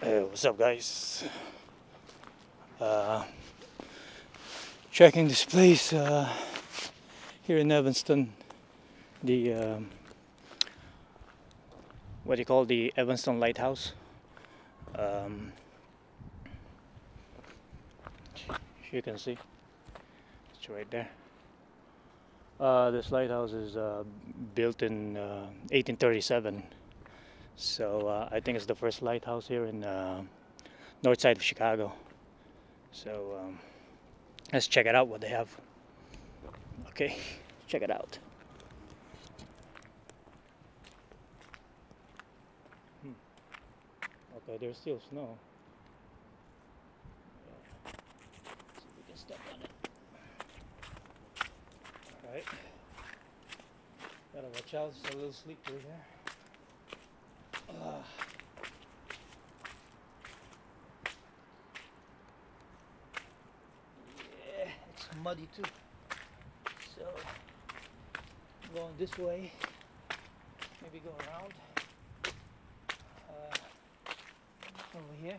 Hey, what's up, guys? Uh, checking this place uh, here in Evanston. The um, what do you call the Evanston Lighthouse? Um, you can see, it's right there. Uh, this lighthouse is uh, built in 1837 uh, so uh, I think it's the first lighthouse here in uh, north side of Chicago. So um, let's check it out what they have. Okay, check it out. Hmm. Okay, there's still snow. See we can step on it. Alright. Gotta watch out, it's a little slippery Yeah, it's muddy too. So, going this way, maybe go around uh, over here.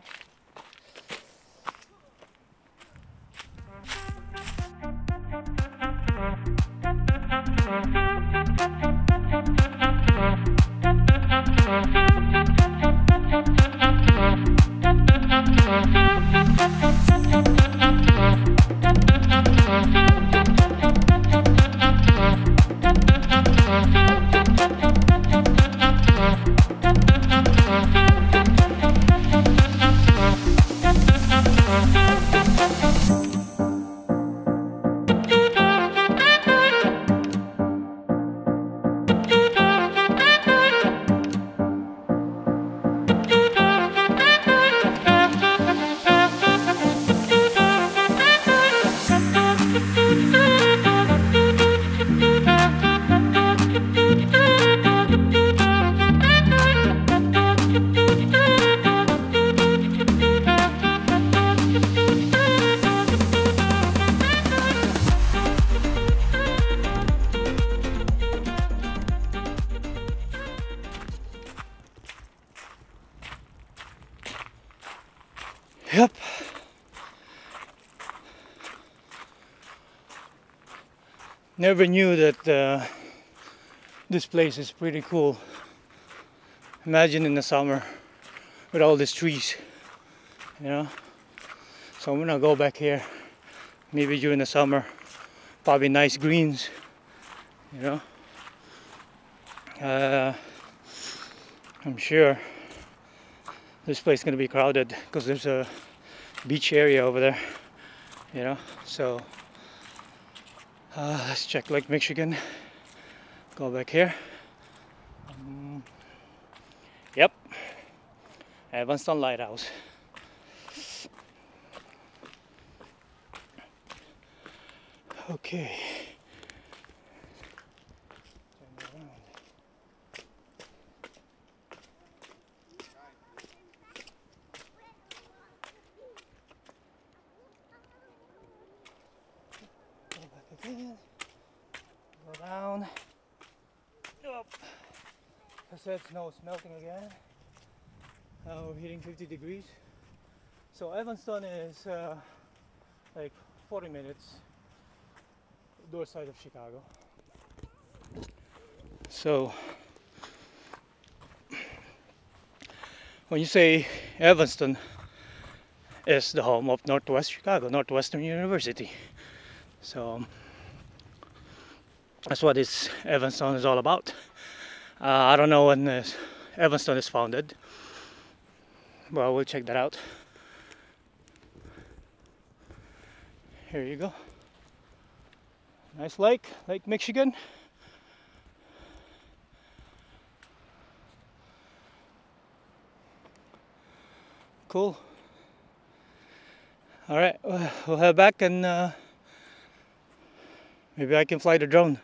Yep. Never knew that uh, this place is pretty cool. Imagine in the summer with all these trees, you know. So I'm gonna go back here, maybe during the summer. Probably nice greens, you know. Uh, I'm sure this place is going to be crowded because there's a beach area over there you know so uh, let's check Lake Michigan. Go back here. Um, yep. Evanston Lighthouse. Okay Go down. Up. I said snow is melting again. Uh, we're hitting 50 degrees. So Evanston is uh, like 40 minutes north side of Chicago. So when you say Evanston is the home of Northwest Chicago, Northwestern University. So that's what this Evanston is all about. Uh, I don't know when this Evanston is founded, but we'll check that out. Here you go. Nice lake, Lake Michigan. Cool. All right, we'll head back and uh, maybe I can fly the drone.